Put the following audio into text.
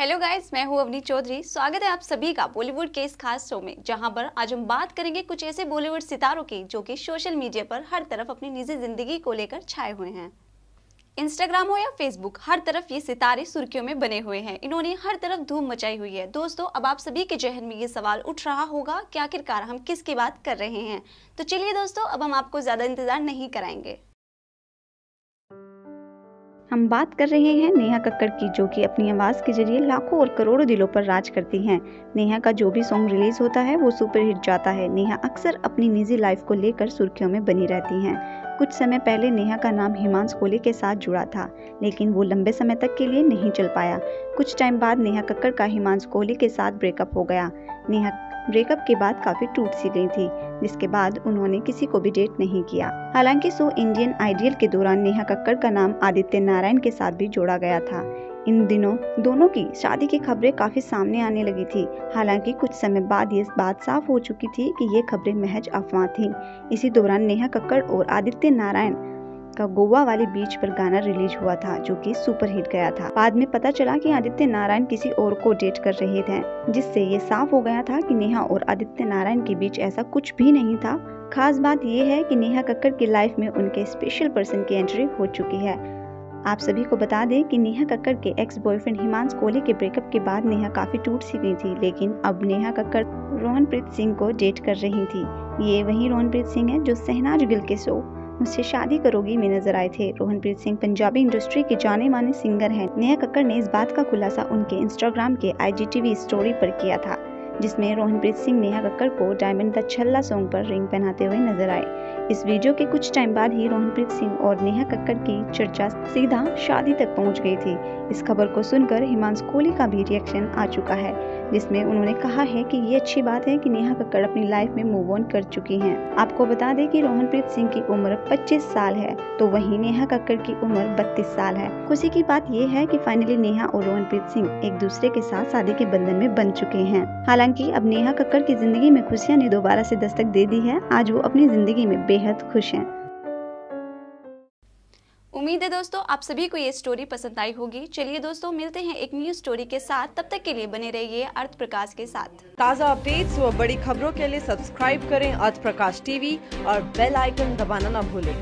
Hello guys मैं हूँ अवनी चौधरी। स्वागत है आप सभी का बॉलीवुड के इस खास शो में, जहाँ पर आज हम बात करेंगे कुछ ऐसे बॉलीवुड सितारों की, जो कि सोशल मीडिया पर हर तरफ़ अपनी निजी ज़िंदगी को लेकर छाए हुए हैं। इंस्टाग्राम हो या फेसबुक हर तरफ़ ये सितारे सुर्खियों में बने हुए हैं। इन्होंने हर तरफ़ धूम मचाई हुई है। दोस्तों, अब आप सभी के जहन में ये सवाल उठ रहा होगा कि आखिरकार हम किसकी बात कर रहे हैं? तो चलिए दोस्तों, अब हम आपको ज़्यादा इंतज़ार नहीं कराएँगे। हम बात कर रहे हैं नेहा कक्कड़ की, जो कि अपनी आवाज़ के ज़रिए लाखों और करोड़ों दिलों पर राज करती हैं। नेहा का जो भी सॉन्ग रिलीज़ होता है, वो सुपरहिट जाता है। नेहा अक्सर अपनी निजी लाइफ को लेकर सुर्खियों में बनी रहती हैं। कुछ समय पहले नेहा का नाम हिमांश कोहली के साथ जुड़ा था, लेकिन वो लंबे समय तक के लिए नहीं चल पाया। कुछ टाइम बाद नेहा कक्कर का हिमांश कोहली के साथ ब्रेकअप हो गया। नेहा ब्रेकअप के बाद काफ़ी टूट सी गई थी, जिसके बाद उन्होंने किसी को भी डेट नहीं किया। हालाँकि सो इंडियन आइडियल के दौरान नेहा कक्कर का नाम आदित्य नारायण के साथ भी जोड़ा गया था। इन दिनों दोनों की शादी की खबरें काफ़ी सामने आने लगी थी। हालाँकि कुछ समय बाद ये बात साफ़ हो चुकी थी कि ये खबरें महज अफवाह थी। इसी दौरान नेहा कक्कड़ और आदित्य नारायण का गोवा वाली बीच पर गाना रिलीज़ हुआ था, जो कि सुपरहिट गया था। बाद में पता चला कि आदित्य नारायण किसी और को डेट कर रहे थे, जिससे ये साफ़ हो गया था कि नेहा और आदित्य नारायण के बीच ऐसा कुछ भी नहीं था। खास बात यह है कि नेहा कक्कर की लाइफ में उनके स्पेशल पर्सन की एंट्री हो चुकी है। आप सभी को बता दें कि नेहा कक्कड़ के एक्स बॉयफ्रेंड हिमांश कोहली के ब्रेकअप के बाद नेहा काफ़ी टूट सी गई थी, लेकिन अब नेहा कक्कड़ रोहनप्रीत सिंह को डेट कर रही थी। ये वही रोहनप्रीत सिंह है जो सहनाज गिल के शो, मुझसे शादी करोगी में नज़र आए थे। रोहनप्रीत सिंह पंजाबी इंडस्ट्री के जाने माने सिंगर हैं। नेहा कक्कर ने इस बात का खुलासा उनके इंस्टाग्राम के आईजीटीवी स्टोरी पर किया था। जिसमें रोहनप्रीत सिंह नेहा कक्कर को डायमंड द छल्ला सॉन्ग पर रिंग पहनाते हुए नज़र आए। इस वीडियो के कुछ टाइम बाद ही रोहनप्रीत सिंह और नेहा कक्कर की चर्चा सीधा शादी तक पहुँच गई थी। इस खबर को सुनकर हिमांश कोहली का भी रिएक्शन आ चुका है, जिसमें उन्होंने कहा है कि ये अच्छी बात है कि नेहा कक्कड़ अपनी लाइफ में मूव ऑन कर चुकी हैं। आपको बता दें कि रोहनप्रीत सिंह की उम्र 25 साल है तो वहीं नेहा कक्कड़ की उम्र 32 साल है। खुशी की बात ये है कि फाइनली नेहा और रोहनप्रीत सिंह एक दूसरे के साथ शादी के बंधन में बन चुके हैं। हालाँकि अब नेहा कक्कड़ की ज़िंदगी में खुशियाँ ने दोबारा से दस्तक दे दी है। आज वो अपनी ज़िंदगी में बेहद खुश हैं। उम्मीद है दोस्तों आप सभी को ये स्टोरी पसंद आई होगी। चलिए दोस्तों मिलते हैं एक न्यू स्टोरी के साथ। तब तक के लिए बने रहिए अर्थ प्रकाश के साथ। ताज़ा अपडेट्स व बड़ी खबरों के लिए सब्सक्राइब करें अर्थ प्रकाश टीवी और बेल आइकन दबाना न भूलें।